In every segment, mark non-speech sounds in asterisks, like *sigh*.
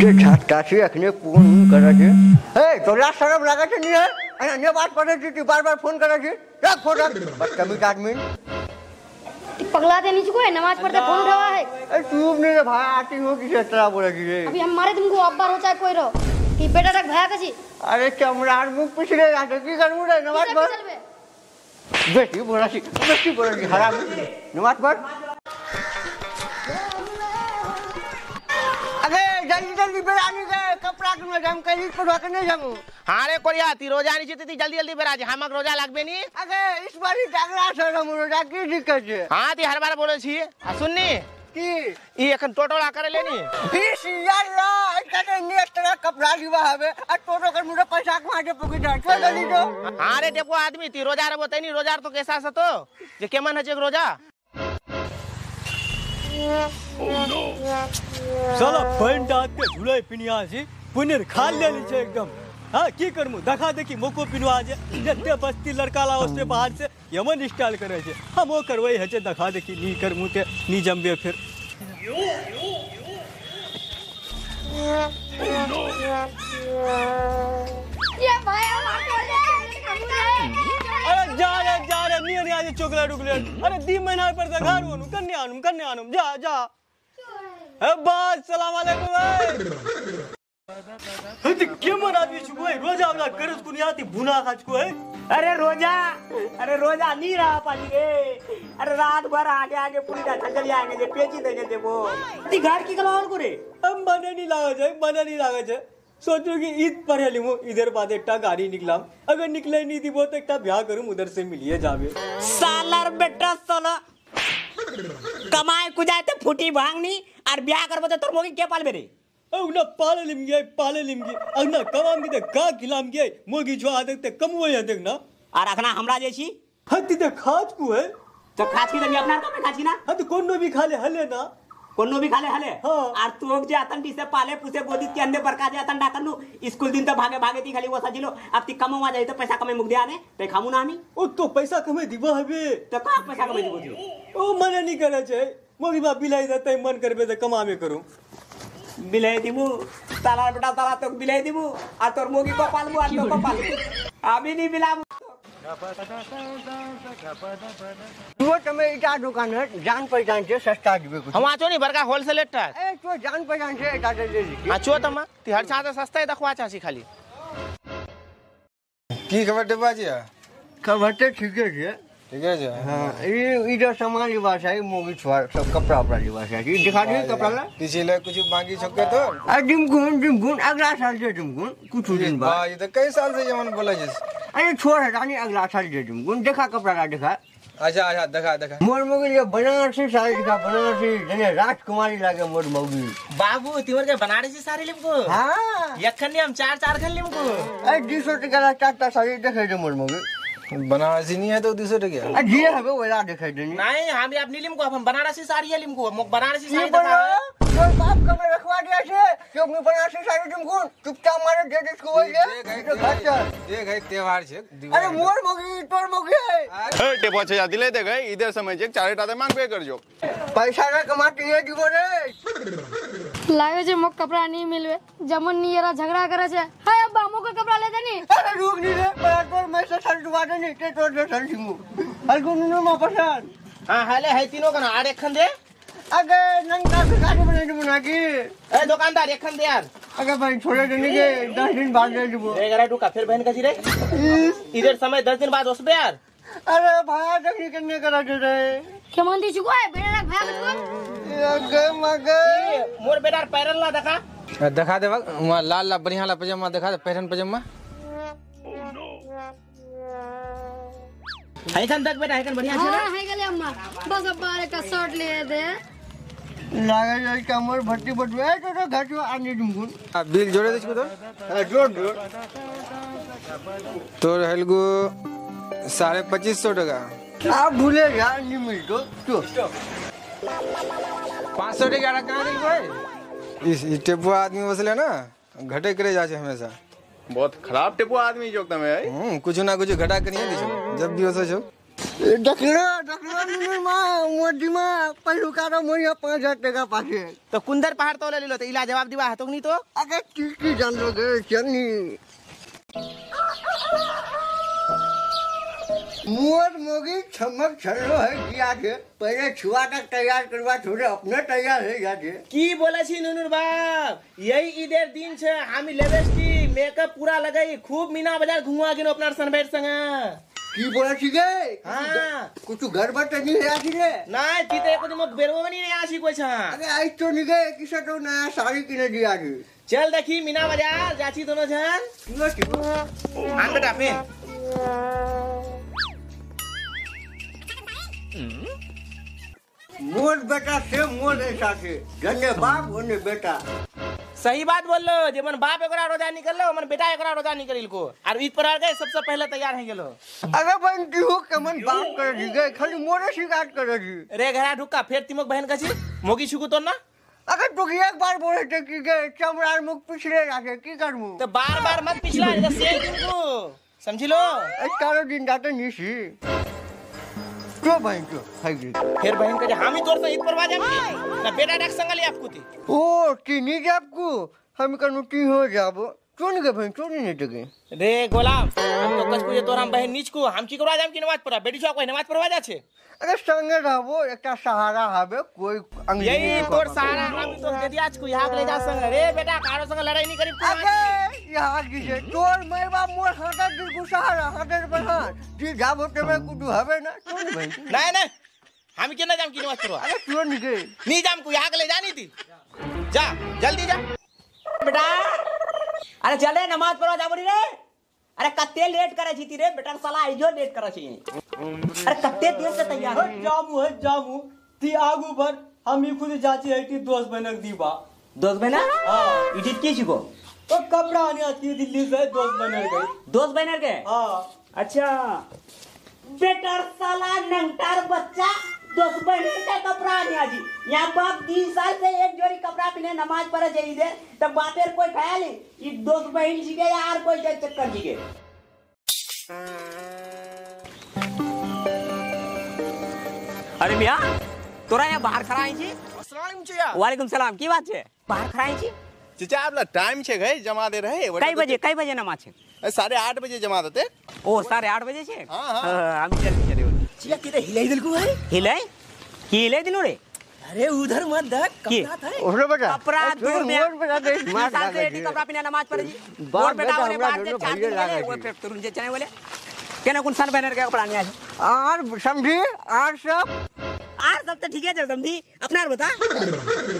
જે છાટકાથી અખને ફોન કરે છે એ તો લાજ શરમ લાગે છે નહીં હે અને અન્ય વાત કરે છે તું બાર બાર ફોન કરે છે રાખ ફોન રાખ બદતમીજ આદમી पगला देनी चुको है नमाज पढ़ते फोन उठावा है ए चुप नहीं रे भाई आती हो किसे तरह बोले की रे अभी हमारे तुमको अब्बा रोचा कोई रो कि बेटा रख भया कसी अरे चमड़ार मुख पिछले जाते की करमु रे नमाज किसे पढ़ किसल बे? बेटी बोला सी बेटी बोला सी हराम नमाज पढ़ जल्दी बेरानी के कपड़ा के में हम कहीं पढ़वा के नहीं जाऊँ। हाँ रे कोरिया ती रोजा नहीं चाहिए जल्दी जल्दी बेरा जे हमक रोजा लागबे नी? अरे इस बारी जागरा सर हम रोजा की दिक्कत है। हाँ ती हर बार बोले छी। आ सुननी की? ई एखन टोटोला करे लेनी बीस ला इतना नहीं एक्स्ट्रा कपड़ा लिवा हवे और टोटो कर मुझे पैसा कहाँ से पकड़ जा चल जल्दी तो हाँ रे टेपो आदमी ती रोजा रे बताई साला पैंट आग के झुलाई पिनिया छी पुनिर खा लेली छे एकदम। हाँ की करमु देखा देखी मोको पिनवा जे जत्ते बस्ती लड़का ला उससे बाहर से। यमन स्टाइल करे छे हम वो करवई है छे देखा देखी नी करमु ते। नी जमबे फिर। ये भाई हमारे अरे जा रे जा रे नी नी आज चॉकलेट उकलेट अरे दी महीना पर देखा रू कन्या आनुम कन्या आनुम जा जा। ए बात सलाम अलैकुम भाई हते केमन आदमी छु भाई रोज आवला करस कुनी आती भुना खाच को है अरे रोजा अरे रोजा नहीं रहा पानी रे अरे रात भर आगे आगे पूरी रात थक जाएँगे जे पेची देंगे जे वो। ती घर की कलवाल को रे अब मने नहीं लागे छे मने नहीं लागे छे सोचो कि ईद पर हेली मु इधर बाद एकटा गाड़ी निकलाम अगर निकले नहीं थी वो तो एकटा ब्याह करूँ उधर से मिलिए जावे। सालर बेटा सोला कमाए कुजाए ते फूटी भांगनी और ब्याह करबो ते तोर मोगी के पाल बेरे अगना पाले लिम गए पाले लिम गए अगना कमाम के का खिलाम गए मोगी जो आदक ते कम वो है देखना और अखना हमरा जे छी हत्ती ते खाज को है। तो खाची दमी अपना तो में खाची ना? हत कोनो भी खा ले हले ना। कोनो भी खाले हले हाँ। और तू जे अतन से पाले पुसे गोदी के अंदर बरका जे अतन डाकन नु स्कूल दिन तो भागे भागे ती खाली वो सजिलो। अब ती कमवा जाई तो पैसा कमे मुक दे आने। ते खामू ना हमी ओ तो पैसा कमे दिबा हबे। तो का पैसा कमे दिबो जी ओ मने नहीं करे छे। मोगी बा बिलाई देते मन करबे ते कमा में करूँ। बिलाई दिबू ताला बेटा ताला तो बिलाई दिबू आ तोर मोगी को पालबू आ तो को पालबू अभी नहीं बिलाबू। दुकान દુકાન જાન પૈસાન છે સસ્તા જ વેકું હું આચો ની બરકા હોલસેલ એટા એ તો જાન પૈસાન છે એટા દે દે આચો તમા તી હર સાતે સસ્તા દખવા ચાસી ખાલી કી ठीक है जी हाँ सामान सब कपड़ा कपड़ा ना कुछ कुछ दिन बाद ये तो कई साल से जमन बोला अरे छोड़ हटा नहीं अगला साल दे डिमगुन देखा कपड़ा का देखा। अच्छा अच्छा देखा देखा। मोर मोगी ये बनारसी साड़ी दिखा बनारसी जने राजकुमारी लागे मोर मोगी। बाबू तिवर के बनारसी साड़ी लिमको? हाँ। यखन हम चार चार खन लिमको? अरे दी सौ टका ला चार साड़ी देखे दे मोर मोगी। बनारसी नहीं है तो दूसरे टकिया अरे जी हमें वेला देखे दे नहीं हम अपनी लिमको हम बनारसी साड़ी है लिमको। मोक बनारसी साड़ी बोलो। કોઈ બાપ કમે રખવા ગયા છે કે હું પણ આશી સારી ટીમ કોણ ચૂપચાપ મારે જે ડિસ્ક હોય છે જે ગઈ તહેવાર છે અરે મોર મોગી પર મોગી હે ટેપો છે યાદ લેતે ગઈ ઈધર સમય છે ચારે ટાતે માંગ પે કરજો પૈસા ના કમાતી હે જીવો રે લાગે છે મોક કપડા નહીં મિલવે જમન ની યારા ઝઘડા કરે છે હે અબ્બા મોકો કપડા લેતા નહીં અરે રૂક ની રે પર પર મેં સે સર દુવા દે ની તે તો સર જીમુ હલકુ નું માં પસંદ હા હાલે હૈતીનો કન આડે ખંદે अगे नंगा के गाड़ी बना दे बना की ए दुकानदार एक दे यार अगे भाई छोड़े देने के दस दिन बाद दे दीबो ए गरा टूका फिर बहन कसी रे इधर समय दस दिन बाद उसबे यार अरे भाई देखनी करने करा दे रे के मन दी चुको है बेटा रख भया कसी अगे मगे मोर बेटार पैरल ना देखा देखा दे वहाँ लाल लाल बढ़िया ला पजामा देखा दे पैरन पजामा है खन देख बेटा है खन बढ़िया छे हाँ ना है गेले अम्मा बस अब्बा एक शर्ट ले दे लागे जाए कमर भट्टी बटवे तो तो घर जो आने दूंगुन आ, बिल जोड़े दे इसको तो जोड़ जोड़ तो हेलगो साढ़े पच्चीस सौ टका आप भूले यार नहीं मिल तो तो पाँच सौ टका कहाँ दिल भाई इस इस टेपो आदमी बसले ना घटे करे जा छे हमेशा बहुत खराब टेपो आदमी जो તમે હે हम्म कुछ ना कुछ घटा करिए दे छो जब भी हो सो तो तो कुंदर पहाड़ तो लो इला जवाब दिवा है तो नहीं तो? अगर ठीक ही जान लोगे चलनी। मोर मोगी छमक छलो है किया के पहले छुआ का तैयार करवा छोड़े अपने तैयार है या के की बोला छी नुनुर बाप? यही इधर दिन छे हम लेवेस्टी मेकअप पूरा लगाई खूब मीना बाज़ार घुमा के अपना सनबेट संगा। की बोला छी गे? हाँ। कुछ घर बट नहीं है आखिर रे ना तीते को मग बेरवो नहीं नहीं आशी कोई छा अरे आई तो नहीं गए किसे तो नया साड़ी किने दिया जी? चल देखी मीना बाज़ार जाची दोनों जन। ठीक है ठीक है। आन बेटा फिर। मोर बेटा से मोर ऐसा से जने बाप ओने बेटा। सही बात बोल लो जे मन बाप एकरा रोजा निकल लो मन बेटा एकरा रोजा निकल को और ईद पर आ गए सबसे पहले तैयार है गेलो अरे बंटी हो कमन बाप कर दी गए खाली मोरे शिकायत कर दी रे घरा ढुक्का फिर तिमक बहन कची मोगी छुकू तो ना? अगर तू एक बार बोले थे कि गए चमड़ा मुख पिछले जाके की करमु? तो बार बार मत पिछला नहीं तो तुमको समझ लो? चारो दिन जाते निशी। क्यों बहन क्यों हाय जी फिर बहन कहे हम ही तोर से ईद पर बाजा। ना बेटा डाक संग ले आपको थी ओ तीनी जाबको हम कनु ती हो जाबो? चोन गए बहन चोन नहीं टके। रे गोलाम हम तो कछ पूजे तोर हम बहन नीच को। हम की करवा जाम की नमाज़ पढ़ा? बेटी छुआ कोई नमाज़ पढ़वा जा छे? अरे संगे रहबो एकटा सहारा हबे कोई अंग्रेज़ी यही तोर सहारा हम तो दे दिया को यहाँ ले जा संग। रे बेटा कारो संग लड़ाई नहीं करी। यहाँ की तोर मैं मोर हाथा दिल को सहारा हाथे जी जाबो ते में कुछ हबे ना? चोन *laughs* बहन नहीं नहीं। हम के ना जाम की नमाज़ पढ़वा अरे क्यों नहीं गए जाम को यहाँ ले जानी थी? जा जल्दी जा। बेटा अरे चले नमाज़ पढ़वा जाबड़ी रे। अरे कत्ते लेट करे छी रे बेटा साला आइजो लेट करे छी अरे कत्ते देर से तैयार है। है जामू है जामू। ती आगू भर हम ही खुद जाची है ती दोस्त बनक दीबा दोस्त बहना हाँ। इडिट की छिको तो कपड़ा आने आती है दिल्ली से दोस्त बनक गई दोस्त बहनर के हाँ। अच्छा। बेटर साला नंगटार बच्चा दोस्त बहनर का कपड़ा आने आजी यहाँ बाप तीन साल से एक जोड़ी कपड़ा पहने नमाज़ पढ़े जाई दे तब बापेर कोई ख्याल ही ये दोस्त बहन जी के यार कोई जाए चक्कर जी के अरे मिया तोरा यहाँ बाहर खड़ा है जी? वालेकुम सलाम की बात है? बाहर खड़ा है जी? चाचा आपला टाइम छे गए जमा दे रहे तो कई बजे कई बजे नमा छे? साढ़े आठ बजे जमा देते ओ साढ़े आठ बजे छे? हाँ हाँ। हम चल चले चिया किते हिलाई दिल को है? हिलाई की हिलाई दिलो रे अरे उधर मत देख कपड़ा था ओरे बेटा। कपड़ा दूर में और बेटा दे मार डाल दे कपड़ा पिना नमाज़ पढ़े। जी और बेटा वाले बात दे चार दिन वाले वो फिर तुरंत चले बोले केने कौन सन बैनर का कपड़ा नहीं आ और समझी? और सब? आर सब तो ठीक है समझी अपना बता।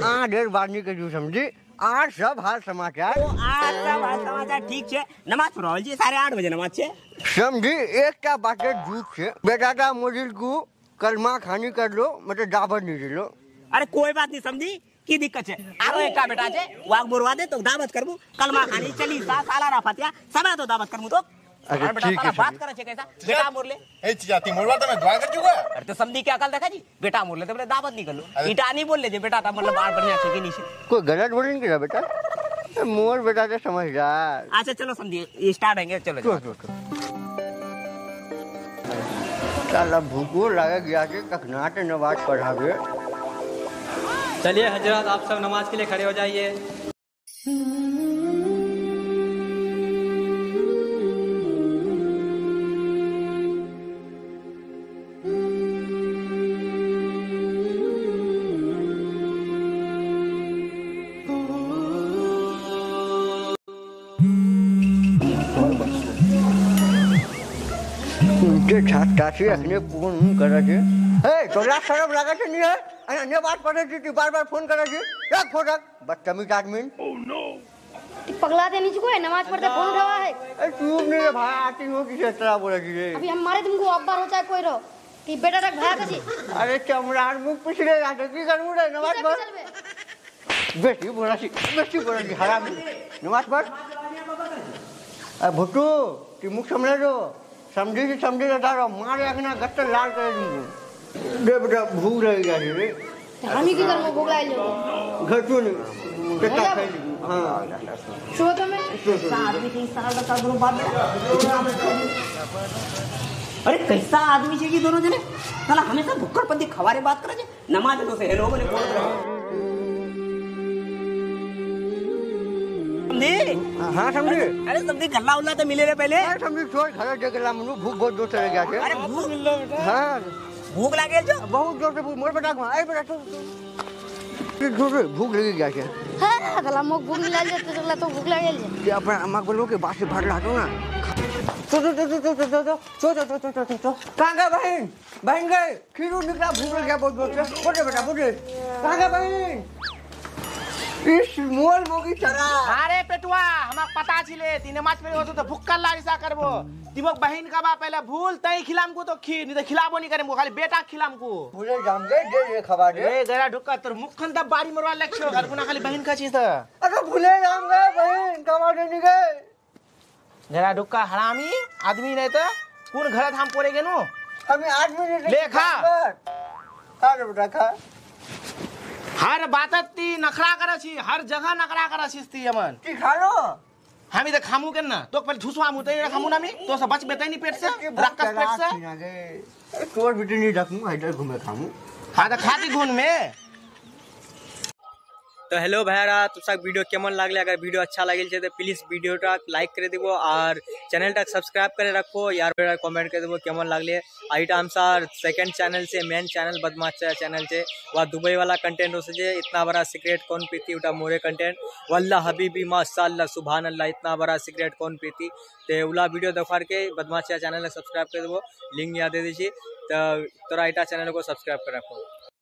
हाँ डेढ़ बार नहीं कर समझी? आर सब हाल समाचार। ओ आर सब हाल समाचार ठीक छे। नमाज़ पढ़ावल जी साढ़े आठ बजे नमाज़ छे। समझी एक का बाटे झूठ से बेटा का मोजिल को कलमा खानी कर लो मतलब दावत नहीं लो। अरे कोई बात नहीं समझी? की दिक्कत है आरो एक का बेटा छे वाग बुरवा दे तो दावत करबू। कलमा खानी चली सा साला रा फतिया सबे तो दावत करबू तो। अरे अरे ठीक है, बात ठीक करे छे कैसा बेटा मोर ए चचा मोरवा तो मैं दुआ कर चुका। अरे तो समझी क्या अकल देखा जी? बेटा मोर तो दावत नहीं कर लो। अरे- इटा नहीं बोल ले जे बेटा था मतलब बाल बढ़िया छे कि नहीं कोई गलत बोल नहीं करा बेटा? मोर बेटा तो अच्छा चलो समझिए ये स्टार्ट होंगे चलो चलो। चलो चलो भूखो लगा गया के कखनाट नवाज़ पढ़ावे चलिए हज़रत आप सब नमाज़ के लिए खड़े हो जाइए। उनके छात काशी रखने फ़ोन करे छे हे तोरा शरम लागे छे नहीं है? अरे अन्य बात पड़े थी तू बार बार फ़ोन करे छे। रख फ़ोन रख। बदतमीज आदमी। पगला देनी चाहिए नमाज़ पढ़ते फ़ोन उठावा है। ए तू नहीं रे भाई आती हो किसे तरह बोले की रे अभी हमारे तुमको अब्बा हो चाहे कोई रहो। कि बेटा तक भाया कसी अरे चमड़ार मुख पिछले जाते की करू रे नमाज़ पढ़। बेटी बोला सी बेटी बोला सी हराम। नमाज़ पढ़। ए भुट्टू ती मुख समझे दो। समझी थी समझी तो तारो मारे अखना गट्टर लाल कर दूँगी दे बेटा भूख रह गया रे। हम ही की करूँ भूख लाई लो? घर क्यों नहीं? बेटा खाई ली हाँ। सुबह तो मैं। सो सो आदमी तीन साल का करो। बाप अरे कैसा आदमी ये दोनों जने? साला हमेशा भुक्कड़पंती खवारे बात करे नमाज़ तो से हेलो बोले बोल रहे સમજી હા સમજી અરે તમને ગલ્લા ઉલ્લા તો મિલે રે પહેલે હા સમજી છોડ ખરા જે ગલ્લા મને ભૂખ બહુ જોર ચડે ગયા છે અરે ભૂખ હા ભૂખ લાગે છે બહુ જોર થી ભૂખ મોર બેટા માં આય બેટા ભૂખ લાગી ગયા છે હા ગલ્લા મો ભૂખ લાગે છે ગલ્લા તો ભૂખ લાગે છે કે આપણે આમાં બોલો કે બાસી ભાગ લાગો ના તો તો તો તો તો તો તો તો તો તો તો તો કાં ગયા બહેન બહેન ગઈ ખીરું નીકળા ભૂખ લાગ્યા બહુ જોર છે બોલે બેટા બોલે કાં ગયા બહેન इस मोल मोगी चरा अरे पेटुआ हमाक पता छिले ती नमाज़ पढ़े होतो तो भुक्कल लारिसा करबो। तिमक बहिन का बा पहले भूल तई खिलाम को तो खीर नहीं तो खिलाबो नहीं करे खाली बेटा खिलाम को भूले जाम दे दे दे खबर दे। ए गरा ढुक्का तोर मुखन तब बाड़ी मरवा लक्ष्य घर पुना खाली बहिन का चीज़ अरे भूले जाम गए बहन कमा दे नहीं गए। गरा ढुक्का हरामी आदमी नहीं तो कौन घर हम पोरे गेनो? हमें आठ मिनट ले खा। खा। रे बेटा खा। हर बात ती नखरा कर छी हर जगह नखरा कर छी ती हमन की खालो हम इधर खामू के ना तो पहले धुसवा मुते तो खामू ना मी तो सब बच बेतै नहीं पेट से रक्कस पेट से। तोर बेटी नहीं रखूँ हाइडर घूमे खामू। हाँ तो खाती घूम में। तो हेलो भाईरा तुमसा वीडियो केमन लागले? अगर वीडियो अच्छा लगे तो प्लीज़ वीडियो लाइक कर देबो और चैनल तक सब्सक्राइब करे रखो। यार बेटा कमेंट कर देबो केमन लागले? आइटा हम सार सेकंड चैनल से मेन चैनल बदमाश चैनल से। वह, दुबई वाला कंटेंट हो से इतना बड़ा सीक्रेट कौन पीती उटा मोरे कंटेंट वल्ला हबीबी, माशाल्लाह सुभान अल्लाह इतना बड़ा सीक्रेट कौन पीती? ते उला वीडियो देखार के, बदमाश चैनल सब्सक्राइब कर देबो। लिंक यहाँ दे दीजिए तो तोरा इटा चैनल को सब्सक्राइब कर रखो।